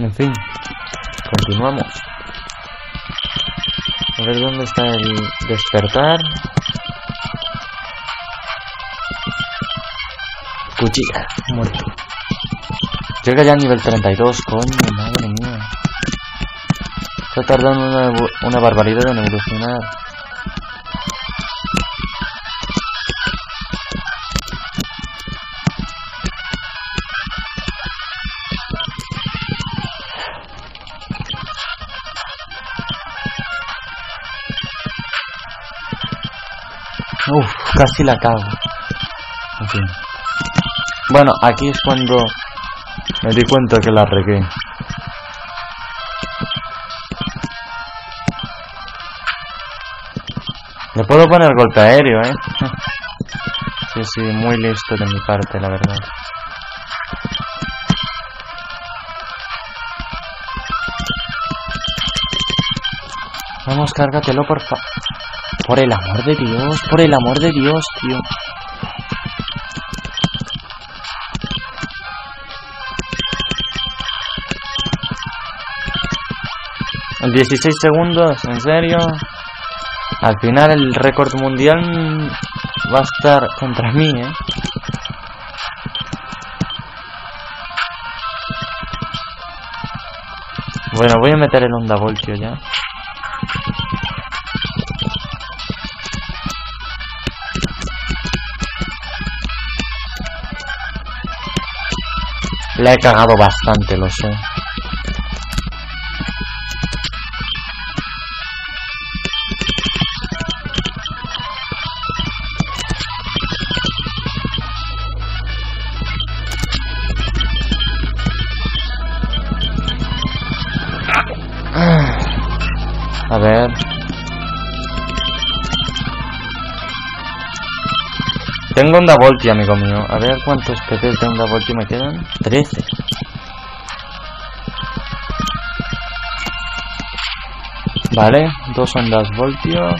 En fin, continuamos. A ver dónde está el despertar. Cuchilla, muerto. Llega ya a nivel 32, coño, madre mía. Está tardando una, una barbaridad en evolucionar. Uf, casi la cago. Bueno, aquí es cuando me di cuenta que la regué. Le puedo poner golpe aéreo, ¿eh? Sí, sí, muy listo de mi parte, la verdad. Vamos, cárgatelo, por fa... Por el amor de Dios, por el amor de Dios, tío. En 16 segundos, en serio. Al final el récord mundial va a estar contra mí, ¿eh? Bueno, voy a meter el onda voltio ya. La he cagado bastante, lo sé. A ver. Tengo onda volti, amigo mío. A ver cuántos PTs de onda volti me quedan. 13. Vale, dos ondas voltio.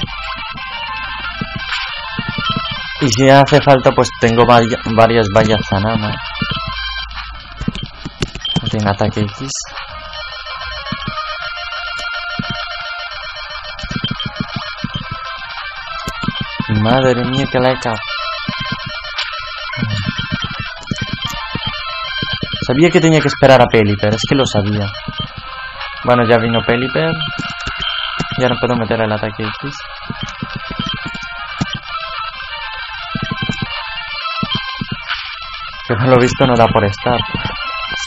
Y si hace falta, pues tengo varias vallas zanama. En ataque X. Madre mía, que la he. Sabía que tenía que esperar a Peliper, es que lo sabía. Bueno, ya vino Peliper. Ya no puedo meter el ataque X. Que por lo visto no da por estar.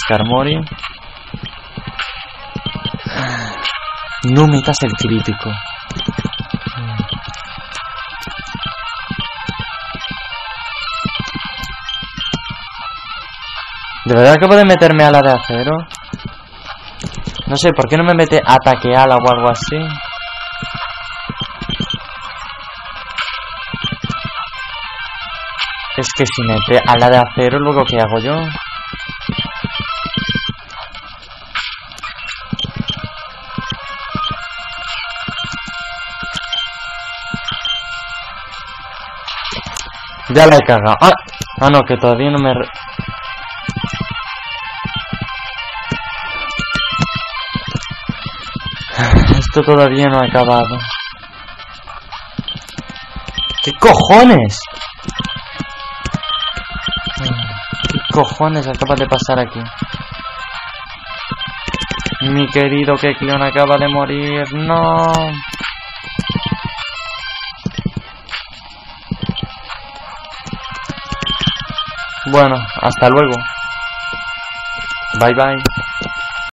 Skarmory. No metas el crítico. ¿De verdad que puede meterme a la de acero? No sé, ¿por qué no me mete ataque ala o algo así? Es que si mete a la de acero, luego ¿qué hago yo? Ya la he cagado. Ah, ah no, que todavía no me... Esto todavía no ha acabado. ¿Qué cojones? ¿Qué cojones acaba de pasar aquí? Mi querido Kekleon acaba de morir. No. Bueno, hasta luego. Bye bye.